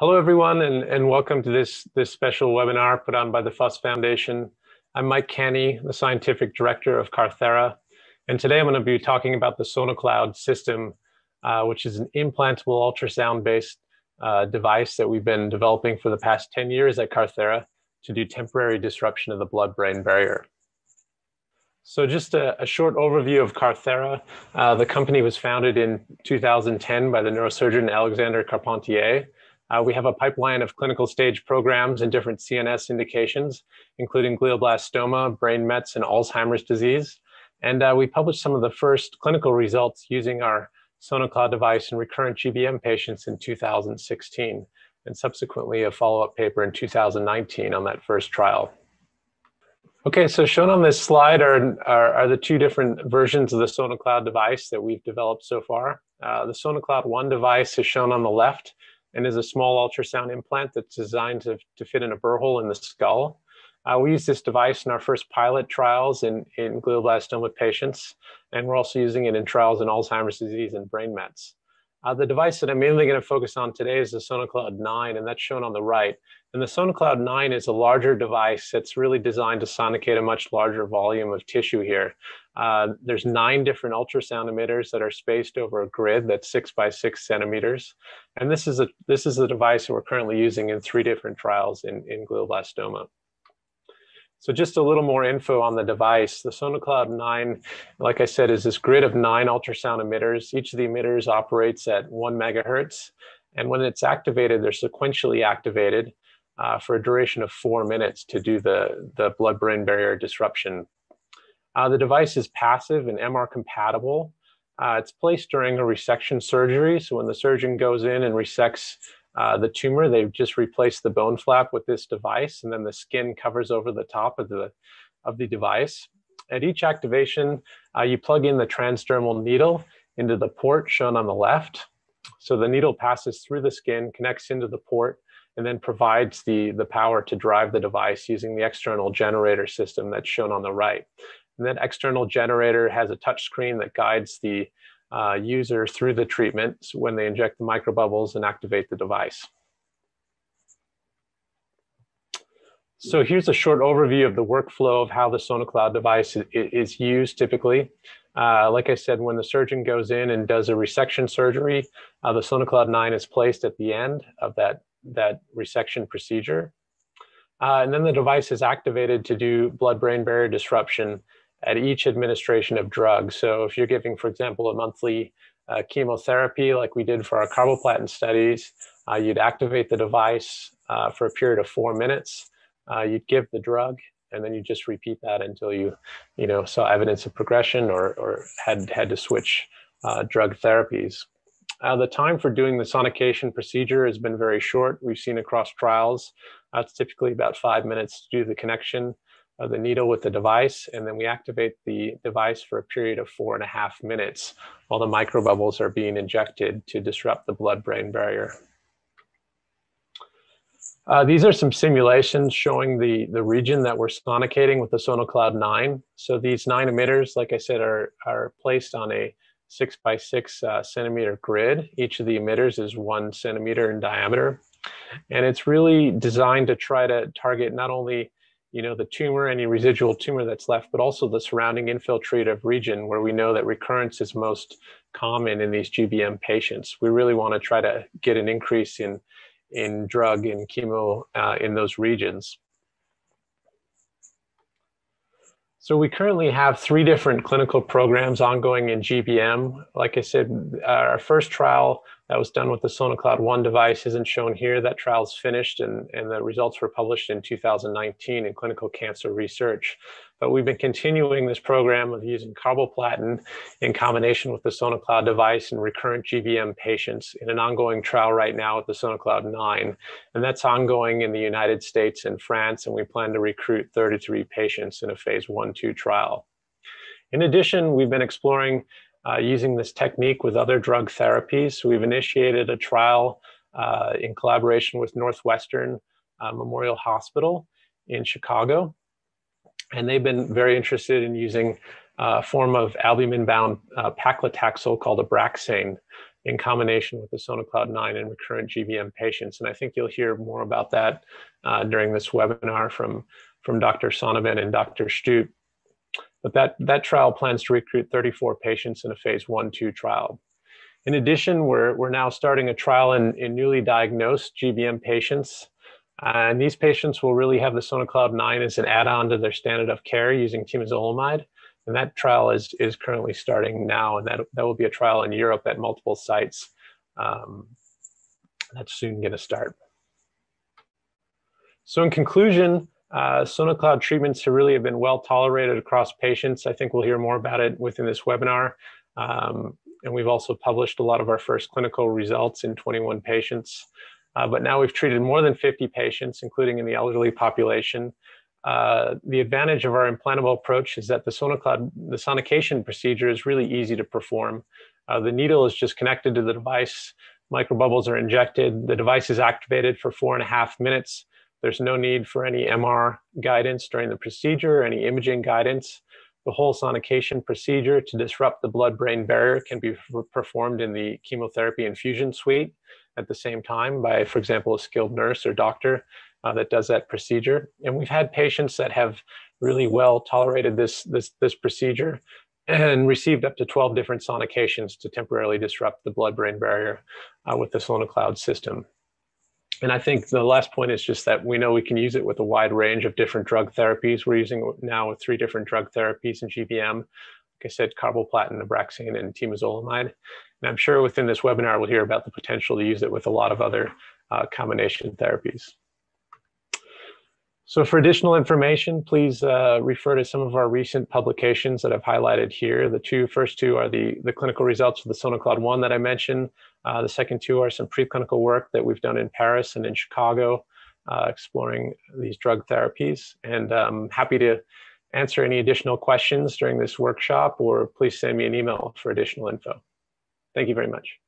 Hello, everyone, and, and welcome to this, this special webinar put on by the FUS Foundation. I'm Mike Canney, the Scientific Director of Carthera, and today I'm going to be talking about the SonoCloud system, uh, which is an implantable ultrasound-based uh, device that we've been developing for the past 10 years at Carthera to do temporary disruption of the blood-brain barrier. So just a, a, short overview of Carthera. Uh, the company was founded in 2010 by the neurosurgeon Alexander Carpentier, uh, we have a pipeline of clinical stage programs in different CNS indications, including glioblastoma, brain mets, and Alzheimer's disease. And uh, we published some of the first clinical results using our SonoCloud device in recurrent GBM patients in 2016, and subsequently a follow-up paper in 2019 on that first trial. Okay, so shown on this slide are, are, are the two different versions of the SonoCloud device that we've developed so far. Uh, the SonoCloud 1 device is shown on the left, and is a small ultrasound implant that's designed to, to fit in a burr hole in the skull. Uh, we use this device in our first pilot trials in, in glioblastoma patients, and we're also using it in trials in Alzheimer's disease and brain mets. Uh, the device that I'm mainly going to focus on today is the SonoCloud 9, and that's shown on the right. And the SonoCloud 9 is a larger device that's really designed to sonicate a much larger volume of tissue here. Uh, there's nine different ultrasound emitters that are spaced over a grid that's six by six centimeters. And this is a, this is a device that we're currently using in three different trials in, in glioblastoma. So just a little more info on the device. The SonoCloud 9, like I said, is this grid of nine ultrasound emitters. Each of the emitters operates at one megahertz. And when it's activated, they're sequentially activated uh, for a duration of four minutes to do the, the blood-brain barrier disruption. Uh, the device is passive and MR compatible. Uh, it's placed during a resection surgery. So when the surgeon goes in and resects uh, the tumor, they've just replaced the bone flap with this device, and then the skin covers over the top of the, of the device. At each activation, uh, you plug in the transdermal needle into the port shown on the left. So the needle passes through the skin, connects into the port, and then provides the, the power to drive the device using the external generator system that's shown on the right. And that external generator has a touch screen that guides the uh, user through the treatment when they inject the microbubbles and activate the device. So here's a short overview of the workflow of how the SonoCloud device is, is used typically. Uh, like I said, when the surgeon goes in and does a resection surgery, uh, the SonoCloud 9 is placed at the end of that, that resection procedure. Uh, and then the device is activated to do blood-brain barrier disruption at each administration of drugs. So if you're giving, for example, a monthly uh, chemotherapy like we did for our carboplatin studies, uh, you'd activate the device uh, for a period of four minutes. Uh, you'd give the drug, and then you just repeat that until you, you know, saw evidence of progression or, or had had to switch uh, drug therapies. Uh, the time for doing the sonication procedure has been very short. We've seen across trials, it's typically about five minutes to do the connection the needle with the device, and then we activate the device for a period of four and a half minutes while the microbubbles are being injected to disrupt the blood-brain barrier. Uh, these are some simulations showing the, the region that we're sonicating with the SonoCloud 9. So these nine emitters, like I said, are, are placed on a six by six uh, centimeter grid. Each of the emitters is one centimeter in diameter. And it's really designed to try to target not only you know, the tumor, any residual tumor that's left, but also the surrounding infiltrative region where we know that recurrence is most common in these GBM patients. We really want to try to get an increase in, in drug and chemo uh, in those regions. So we currently have three different clinical programs ongoing in GBM. Like I said, our first trial that was done with the SonoCloud 1 device isn't shown here. That trial is finished and, and the results were published in 2019 in Clinical Cancer Research. But we've been continuing this program of using carboplatin in combination with the SonoCloud device in recurrent GBM patients in an ongoing trial right now with the SonoCloud 9. And that's ongoing in the United States and France, and we plan to recruit 33 patients in a phase 1-2 trial. In addition, we've been exploring uh, using this technique with other drug therapies. We've initiated a trial uh, in collaboration with Northwestern uh, Memorial Hospital in Chicago. And they've been very interested in using a form of albumin-bound uh, paclitaxel called Abraxane in combination with the SonoCloud 9 in recurrent GBM patients. And I think you'll hear more about that uh, during this webinar from, from Dr. Sonnabend and Dr. Stupp. But that, that trial plans to recruit 34 patients in a phase one, two trial. In addition, we're, we're now starting a trial in, in newly diagnosed GBM patients. And these patients will really have the SonoCloud 9 as an add-on to their standard of care using temozolomide. And that trial is, is currently starting now, and that, that will be a trial in Europe at multiple sites. Um, that's soon going to start. So in conclusion, uh, SonoCloud treatments have really have been well tolerated across patients. I think we'll hear more about it within this webinar. Um, and we've also published a lot of our first clinical results in 21 patients. Uh, but now we've treated more than 50 patients, including in the elderly population. Uh, the advantage of our implantable approach is that the SonoCloud, the sonication procedure is really easy to perform. Uh, the needle is just connected to the device. Microbubbles are injected. The device is activated for four and a half minutes. There's no need for any MR guidance during the procedure, any imaging guidance. The whole sonication procedure to disrupt the blood-brain barrier can be performed in the chemotherapy infusion suite at the same time by, for example, a skilled nurse or doctor uh, that does that procedure. And we've had patients that have really well tolerated this, this, this procedure and received up to 12 different sonications to temporarily disrupt the blood-brain barrier uh, with the SonoCloud system. And I think the last point is just that we know we can use it with a wide range of different drug therapies. We're using now with three different drug therapies in GBM. Like I said, carboplatin, Abraxane, and temozolomide. And I'm sure within this webinar, we'll hear about the potential to use it with a lot of other uh, combination therapies. So for additional information, please uh, refer to some of our recent publications that I've highlighted here. The two first two are the, the clinical results of the SonoCloud 1 that I mentioned. Uh, the second two are some preclinical work that we've done in Paris and in Chicago, uh, exploring these drug therapies. And I'm um, happy to answer any additional questions during this workshop, or please send me an email for additional info. Thank you very much.